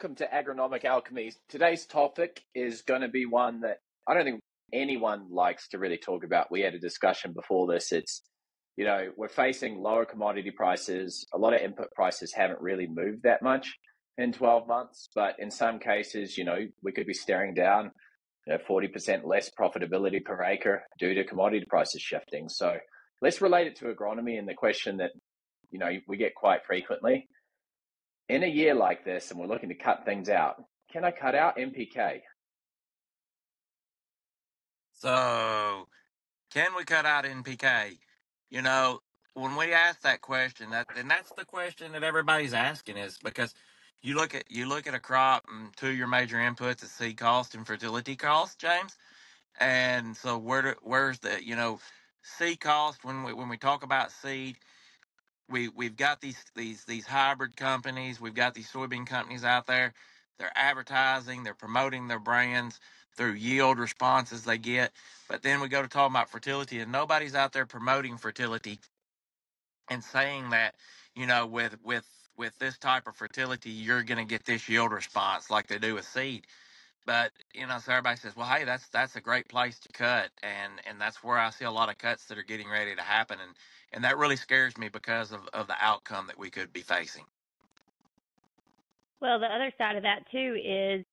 welcome to Agronomic Alchemy. Today's topic is going to be one that I don't think anyone likes to really talk about. We had a discussion before this. It's, you know, we're facing lower commodity prices. A lot of input prices haven't really moved that much in 12 months, but in some cases, you know, we could be staring down you know, 40% less profitability per acre due to commodity prices shifting. So let's relate it to agronomy and the question that, you know, we get quite frequently in a year like this, and we're looking to cut things out, can I cut out NPK? So, can we cut out NPK? You know, when we ask that question, that and that's the question that everybody's asking is because you look at you look at a crop and two of your major inputs is seed cost and fertility cost, James. And so where where's the you know seed cost when we when we talk about seed, we we've got these these these hybrid companies, we've got these soybean companies out there. They're advertising, they're promoting their brands through yield responses they get. But then we go to talk about fertility, and nobody's out there promoting fertility and saying that you know with with with this type of fertility, you're going to get this yield response like they do with seed. But you know, so everybody says, "Well, hey, that's that's a great place to cut," and and that's where I see a lot of cuts that are getting ready to happen, and and that really scares me because of of the outcome that we could be facing. Well, the other side of that too is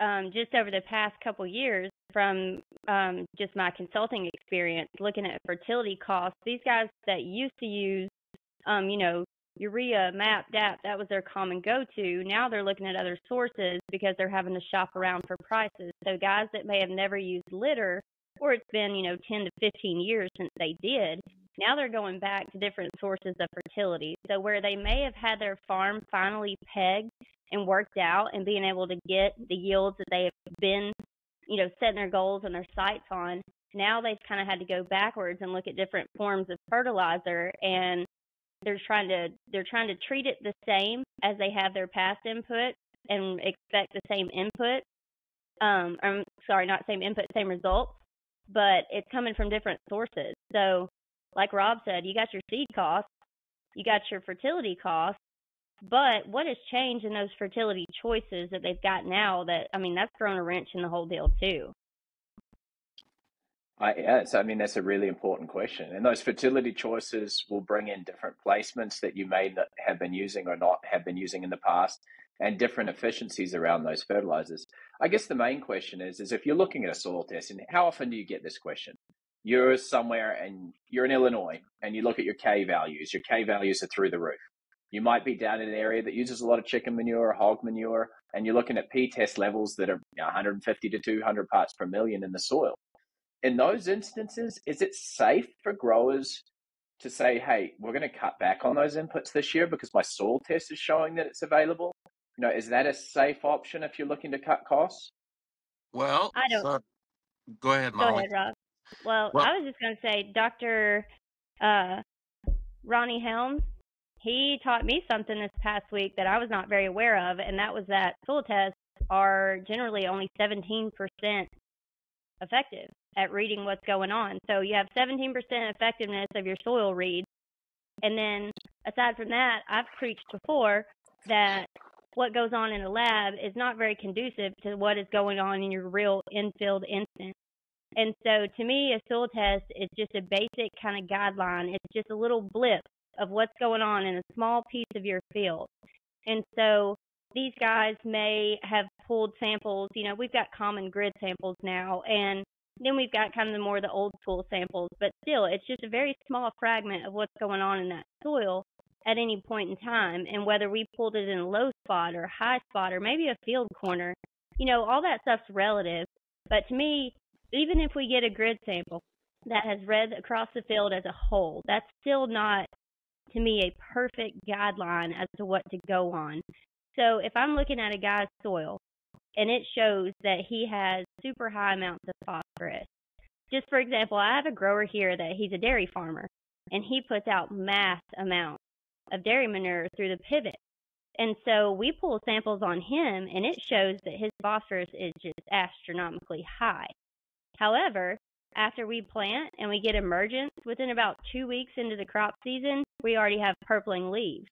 um, just over the past couple years, from um, just my consulting experience, looking at fertility costs, these guys that used to use, um, you know, urea, MAP, DAP, that was their common go-to. Now they're looking at other sources because they're having to shop around for prices. So guys that may have never used litter, or it's been, you know, 10 to 15 years since they did, now they're going back to different sources of fertility. So where they may have had their farm finally pegged and worked out and being able to get the yields that they have been, you know, setting their goals and their sights on, now they've kind of had to go backwards and look at different forms of fertilizer and they're trying to they're trying to treat it the same as they have their past input and expect the same input. Um, I'm sorry, not same input, same results, but it's coming from different sources. So, like Rob said, you got your seed costs, you got your fertility costs, but what has changed in those fertility choices that they've got now? That I mean, that's thrown a wrench in the whole deal too. I, yes, I mean that's a really important question, and those fertility choices will bring in different placements that you may not have been using or not have been using in the past, and different efficiencies around those fertilizers. I guess the main question is: is if you're looking at a soil test, and how often do you get this question? You're somewhere and you're in Illinois, and you look at your K values. Your K values are through the roof. You might be down in an area that uses a lot of chicken manure or hog manure, and you're looking at P test levels that are 150 to 200 parts per million in the soil in those instances, is it safe for growers to say, hey, we're going to cut back on those inputs this year because my soil test is showing that it's available? You know, is that a safe option if you're looking to cut costs? Well, I don't. so, go ahead, Molly. Go ahead, Rob. Well, Well, I was just going to say, Dr. Uh, Ronnie Helms, he taught me something this past week that I was not very aware of, and that was that soil tests are generally only 17% effective at reading what's going on. So you have 17% effectiveness of your soil read. And then aside from that, I've preached before that what goes on in a lab is not very conducive to what is going on in your real infield instance. And so to me, a soil test is just a basic kind of guideline. It's just a little blip of what's going on in a small piece of your field. And so these guys may have pulled samples. You know, we've got common grid samples now, and then we've got kind of the more the old school samples, but still, it's just a very small fragment of what's going on in that soil at any point in time. And whether we pulled it in a low spot or high spot or maybe a field corner, you know, all that stuff's relative. But to me, even if we get a grid sample that has read across the field as a whole, that's still not, to me, a perfect guideline as to what to go on. So if I'm looking at a guy's soil and it shows that he has super high amounts of phosphorus. Just for example, I have a grower here that he's a dairy farmer and he puts out mass amounts of dairy manure through the pivot. And so we pull samples on him and it shows that his phosphorus is just astronomically high. However, after we plant and we get emergence within about two weeks into the crop season, we already have purpling leaves.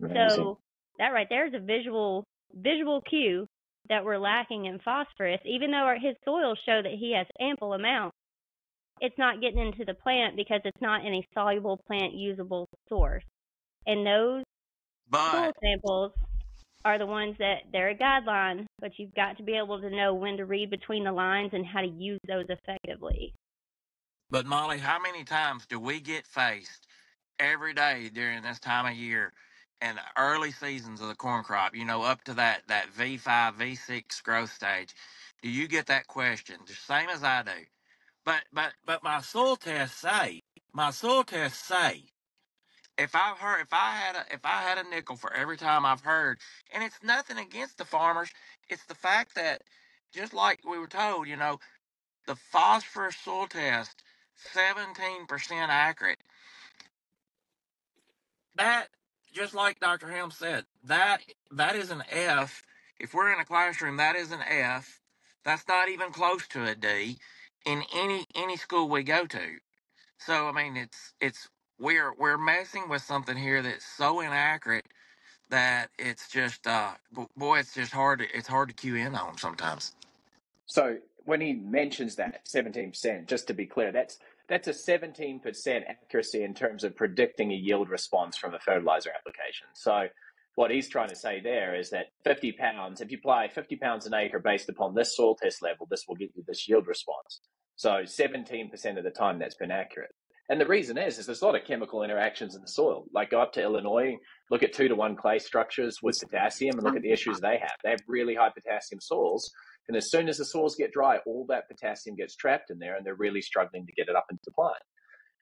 Amazing. So that right there is a visual visual cue that we're lacking in phosphorus, even though our, his soils show that he has ample amount, it's not getting into the plant because it's not in a soluble plant usable source. And those soil samples are the ones that they're a guideline, but you've got to be able to know when to read between the lines and how to use those effectively. but Molly, how many times do we get faced every day during this time of year and the early seasons of the corn crop, you know, up to that, that V5, V6 growth stage? Do you get that question? The same as I do. But but but my soil tests say, my soil tests say if I've heard, if I had a, if I had a nickel for every time I've heard, and it's nothing against the farmers, it's the fact that just like we were told, you know, the phosphorus soil test, seventeen percent accurate. That just like Dr. Helm said, that that is an F. If we're in a classroom, that is an F. That's not even close to a D in any any school we go to. So I mean, it's it's we're we're messing with something here that's so inaccurate that it's just uh boy, it's just hard to it's hard to cue in on sometimes. So when he mentions that 17%, just to be clear, that's that's a 17% accuracy in terms of predicting a yield response from a fertilizer application. So what he's trying to say there is that 50 pounds, if you apply 50 pounds an acre based upon this soil test level, this will give you this yield response. So 17% of the time that's been accurate. And the reason is, is there's a lot of chemical interactions in the soil. Like go up to Illinois, look at two to one clay structures with potassium and look at the issues they have. They have really high potassium soils and as soon as the soils get dry, all that potassium gets trapped in there and they're really struggling to get it up into the plant.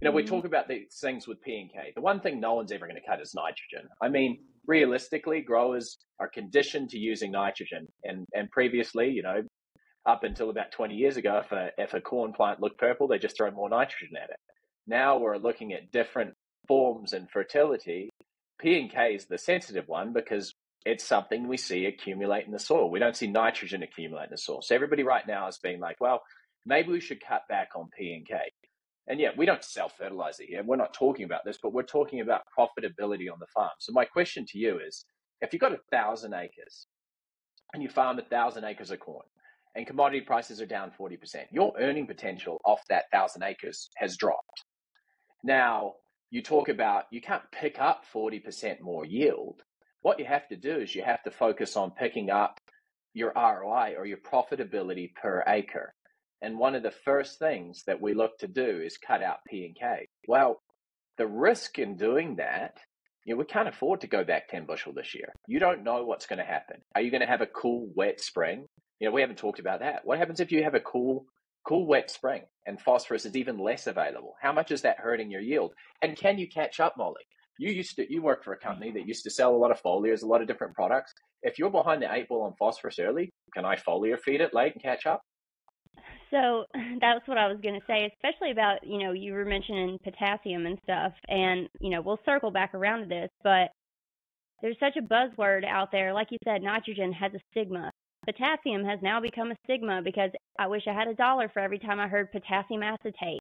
You know, we mm-hmm. talk about these things with P and K. The one thing no one's ever going to cut is nitrogen. I mean, realistically, growers are conditioned to using nitrogen. And and previously, you know, up until about 20 years ago, if a, if a corn plant looked purple, they just throw more nitrogen at it. Now we're looking at different forms and fertility. P and K is the sensitive one because it's something we see accumulate in the soil. We don't see nitrogen accumulate in the soil. So everybody right now is being like, well, maybe we should cut back on P and K. And yeah, we don't sell fertilizer here. We're not talking about this, but we're talking about profitability on the farm. So my question to you is, if you've got a thousand acres and you farm a thousand acres of corn and commodity prices are down 40%, your earning potential off that thousand acres has dropped. Now, you talk about you can't pick up 40% more yield, what you have to do is you have to focus on picking up your ROI or your profitability per acre. And one of the first things that we look to do is cut out P and K. Well, the risk in doing that, you know, we can't afford to go back 10 bushel this year. You don't know what's going to happen. Are you going to have a cool, wet spring? You know, we haven't talked about that. What happens if you have a cool, cool, wet spring and phosphorus is even less available? How much is that hurting your yield? And can you catch up, Molly? You used to you worked for a company that used to sell a lot of foliars, a lot of different products. If you're behind the eight ball on phosphorus early, can I foliar feed it late and catch up? So that's what I was going to say, especially about, you know, you were mentioning potassium and stuff. And, you know, we'll circle back around to this, but there's such a buzzword out there. Like you said, nitrogen has a stigma. Potassium has now become a stigma because I wish I had a dollar for every time I heard potassium acetate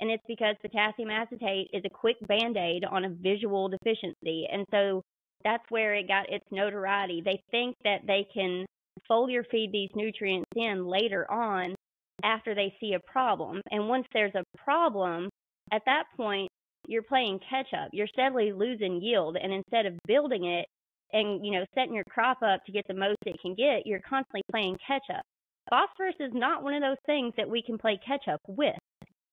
and it's because potassium acetate is a quick band aid on a visual deficiency. And so that's where it got its notoriety. They think that they can foliar feed these nutrients in later on after they see a problem. And once there's a problem, at that point, you're playing catch up. You're steadily losing yield. And instead of building it and, you know, setting your crop up to get the most it can get, you're constantly playing catch up. Phosphorus is not one of those things that we can play catch up with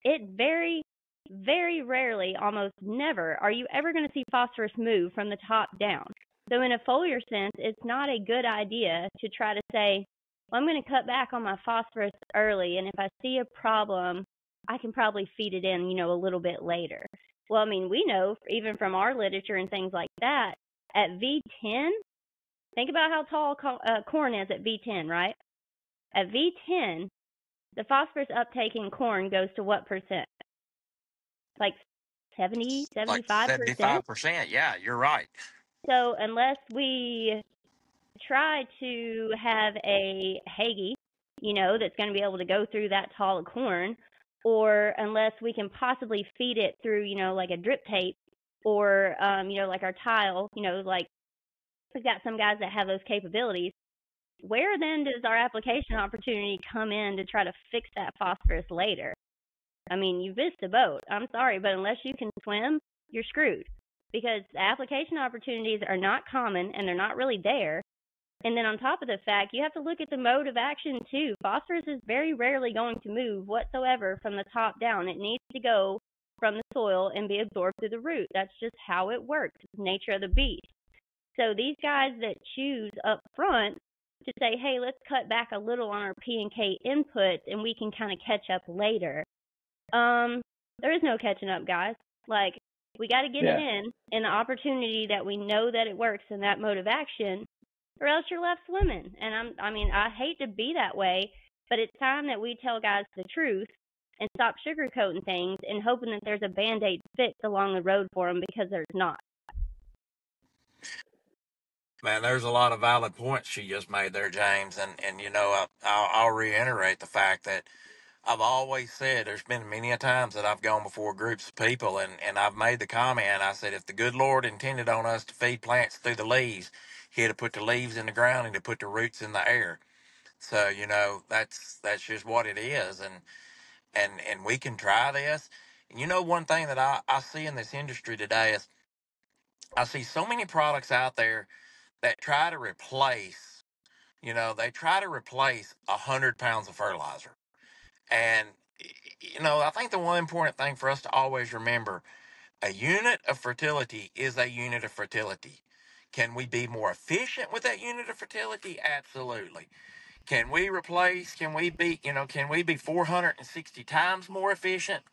it very, very rarely, almost never, are you ever going to see phosphorus move from the top down. So, in a foliar sense, it's not a good idea to try to say, well, I'm going to cut back on my phosphorus early, and if I see a problem, I can probably feed it in, you know, a little bit later. Well, I mean, we know even from our literature and things like that, at V10, think about how tall uh, corn is at V10, right? At V10, the phosphorus uptake in corn goes to what percent? Like 70, 75%? Like 75%. Yeah, you're right. So unless we try to have a Hagie, you know, that's going to be able to go through that tall of corn, or unless we can possibly feed it through, you know, like a drip tape or, um, you know, like our tile, you know, like we've got some guys that have those capabilities. Where then does our application opportunity come in to try to fix that phosphorus later? I mean, you missed the boat. I'm sorry, but unless you can swim, you're screwed because the application opportunities are not common and they're not really there. And then on top of the fact, you have to look at the mode of action too. Phosphorus is very rarely going to move whatsoever from the top down. It needs to go from the soil and be absorbed through the root. That's just how it works. Nature of the beast. So these guys that choose up front to say, hey, let's cut back a little on our P and K inputs and we can kind of catch up later. Um, there is no catching up, guys. Like we got to get yeah. it in in the opportunity that we know that it works in that mode of action, or else you're left swimming. And I'm, I mean, I hate to be that way, but it's time that we tell guys the truth and stop sugarcoating things and hoping that there's a band aid fix along the road for them because there's not. Man, there's a lot of valid points she just made there, James, and and you know I'll, I'll reiterate the fact that I've always said there's been many a times that I've gone before groups of people and, and I've made the comment. I said, if the good Lord intended on us to feed plants through the leaves, he'd have put the leaves in the ground and he'd put the roots in the air. So, you know, that's, that's just what it is. And, and, and we can try this. And you know, one thing that I, I see in this industry today is I see so many products out there that try to replace, you know, they try to replace a hundred pounds of fertilizer and, you know, I think the one important thing for us to always remember a unit of fertility is a unit of fertility. Can we be more efficient with that unit of fertility? Absolutely. Can we replace, can we be, you know, can we be 460 times more efficient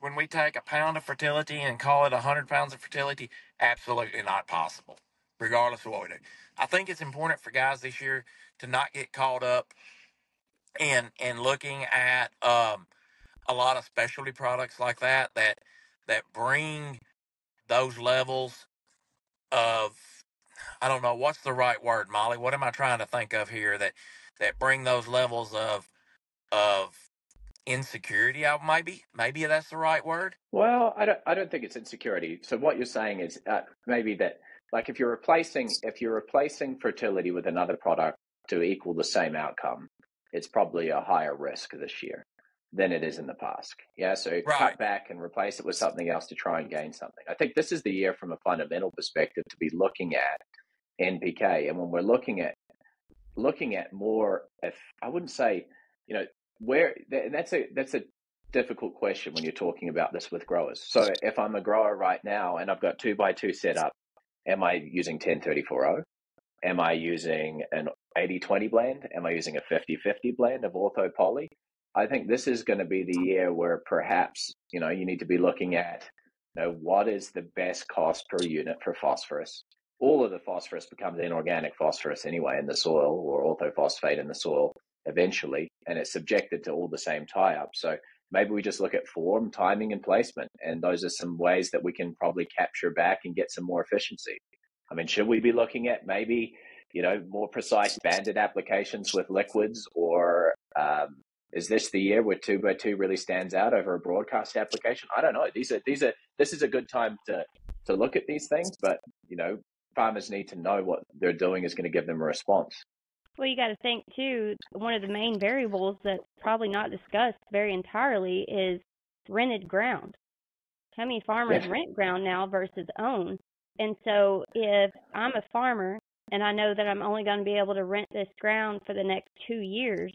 when we take a pound of fertility and call it 100 pounds of fertility? Absolutely not possible, regardless of what we do. I think it's important for guys this year to not get caught up in and looking at um, a lot of specialty products like that that that bring those levels of I don't know what's the right word, Molly. What am I trying to think of here that that bring those levels of of insecurity out maybe maybe that's the right word well i don't i don't think it's insecurity so what you're saying is uh, maybe that like if you're replacing if you're replacing fertility with another product to equal the same outcome it's probably a higher risk this year than it is in the past. Yeah, so right. cut back and replace it with something else to try and gain something. I think this is the year from a fundamental perspective to be looking at NPK, and when we're looking at looking at more, if I wouldn't say, you know, where that's a that's a difficult question when you're talking about this with growers. So if I'm a grower right now and I've got two by two set up, am I using 10-34-0? Am I using an 80 20 blend? Am I using a 50 50 blend of ortho poly? I think this is going to be the year where perhaps, you know, you need to be looking at, you know, what is the best cost per unit for phosphorus? All of the phosphorus becomes inorganic phosphorus anyway in the soil or orthophosphate in the soil eventually, and it's subjected to all the same tie up. So maybe we just look at form, timing, and placement. And those are some ways that we can probably capture back and get some more efficiency. I mean, should we be looking at maybe, you know, more precise banded applications with liquids or um, is this the year where two by two really stands out over a broadcast application? I don't know. These are these are this is a good time to to look at these things, but you know, farmers need to know what they're doing is going to give them a response. Well, you got to think too. One of the main variables that's probably not discussed very entirely is rented ground. How many farmers yeah. rent ground now versus own? And so if I'm a farmer and I know that I'm only going to be able to rent this ground for the next two years,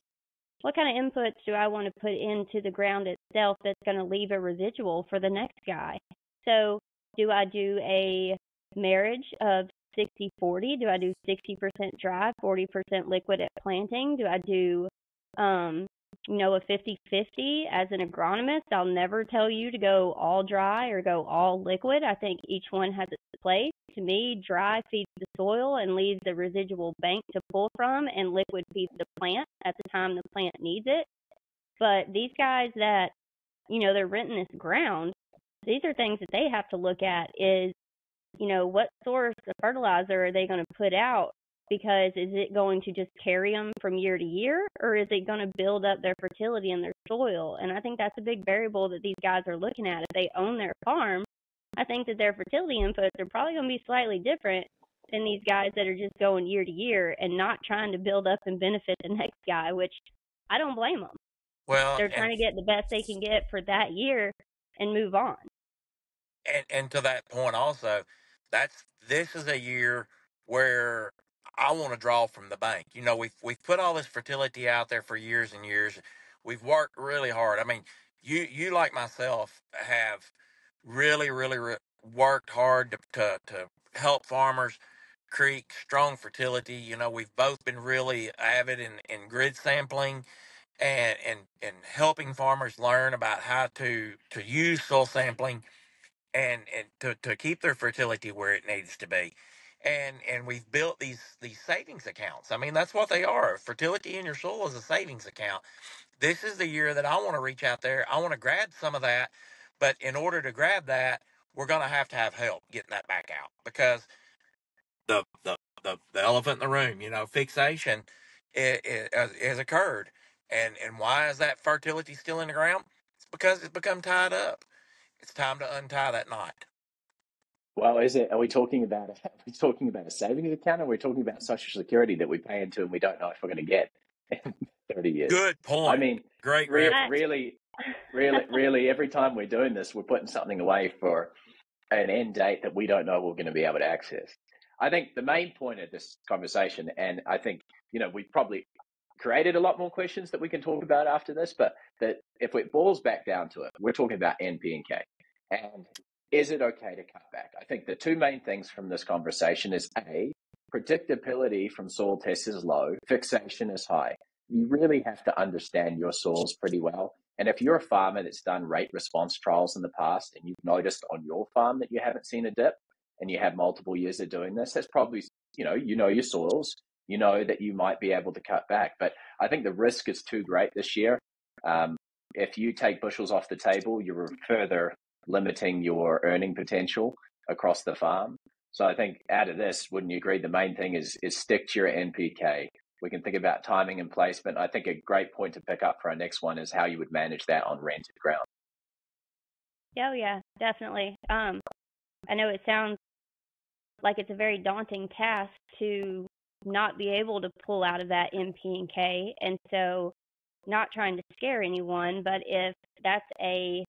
what kind of inputs do I want to put into the ground itself that's going to leave a residual for the next guy? So do I do a marriage of 60 40? Do I do 60% dry, 40% liquid at planting? Do I do um, you know, a 50 50 as an agronomist. I'll never tell you to go all dry or go all liquid. I think each one has its place. To me, dry feeds the soil and leaves the residual bank to pull from, and liquid feeds the plant at the time the plant needs it. But these guys that, you know, they're renting this ground, these are things that they have to look at is, you know, what source of fertilizer are they going to put out because is it going to just carry them from year to year or is it going to build up their fertility in their soil and i think that's a big variable that these guys are looking at if they own their farm i think that their fertility inputs are probably going to be slightly different than these guys that are just going year to year and not trying to build up and benefit the next guy, which I don't blame them. Well, They're trying to get the best they can get for that year and move on. and and to that point also, that's this is a year where I want to draw from the bank. You know, we've we've put all this fertility out there for years and years. We've worked really hard. I mean, you you like myself have really really re- worked hard to, to to help farmers create strong fertility. You know, we've both been really avid in in grid sampling and and and helping farmers learn about how to to use soil sampling and and to, to keep their fertility where it needs to be. And and we've built these these savings accounts. I mean that's what they are. Fertility in your soil is a savings account. This is the year that i want to reach out there. I want to grab some of that but in order to grab that we're going to have to have help getting that back out because the the the, the elephant in the room you know fixation has uh, has occurred. And and why is that fertility still in the ground? It's because it's become tied up it's time to untie that knot Well, is it? Are we talking about? Are we talking about a savings account, or are we talking about social security that we pay into and we don't know if we're going to get in thirty years? Good point. I mean, Great re- really, really, really, every time we're doing this, we're putting something away for an end date that we don't know we're going to be able to access. I think the main point of this conversation, and I think you know we've probably created a lot more questions that we can talk about after this, but that if it boils back down to it, we're talking about NP and K, and is it okay to cut back? I think the two main things from this conversation is a predictability from soil tests is low, fixation is high. You really have to understand your soils pretty well. And if you're a farmer that's done rate response trials in the past and you've noticed on your farm that you haven't seen a dip and you have multiple years of doing this, that's probably, you know, you know your soils, you know that you might be able to cut back. But I think the risk is too great this year. Um, if you take bushels off the table, you're further limiting your earning potential across the farm. So I think out of this, wouldn't you agree? The main thing is is stick to your NPK. We can think about timing and placement. I think a great point to pick up for our next one is how you would manage that on rented ground. Oh, yeah, definitely. Um, I know it sounds like it's a very daunting task to not be able to pull out of that NP and K, and so not trying to scare anyone, but if that's a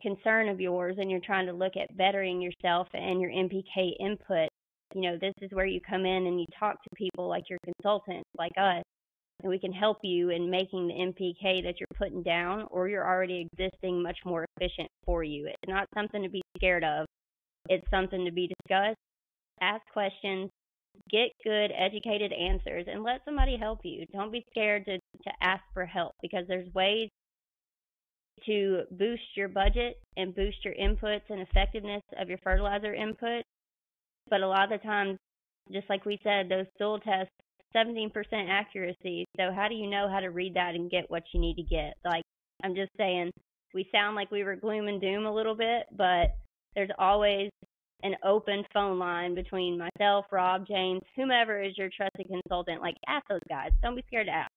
concern of yours and you're trying to look at bettering yourself and your NPK input, you know, this is where you come in and you talk to people like your consultant, like us, and we can help you in making the NPK that you're putting down or you're already existing much more efficient for you. It's not something to be scared of. It's something to be discussed, ask questions, get good educated answers and let somebody help you. Don't be scared to to ask for help because there's ways to boost your budget and boost your inputs and effectiveness of your fertilizer input. But a lot of the times, just like we said, those soil tests, 17% accuracy. So how do you know how to read that and get what you need to get? Like, I'm just saying, we sound like we were gloom and doom a little bit, but there's always an open phone line between myself, Rob, James, whomever is your trusted consultant. Like, ask those guys. Don't be scared to ask.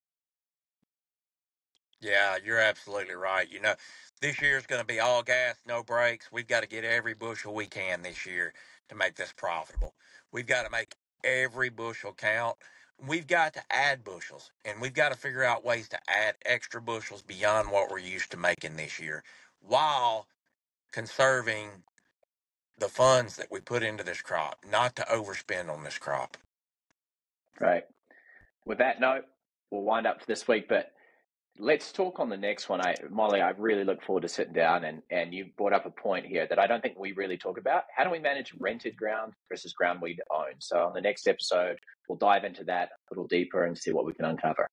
Yeah, you're absolutely right. You know, this year's going to be all gas, no brakes. We've got to get every bushel we can this year to make this profitable. We've got to make every bushel count. We've got to add bushels, and we've got to figure out ways to add extra bushels beyond what we're used to making this year while conserving the funds that we put into this crop, not to overspend on this crop. Right. With that note, we'll wind up for this week, but let's talk on the next one. I, Molly, I really look forward to sitting down and, and you brought up a point here that I don't think we really talk about. How do we manage rented ground versus ground we own? So on the next episode, we'll dive into that a little deeper and see what we can uncover.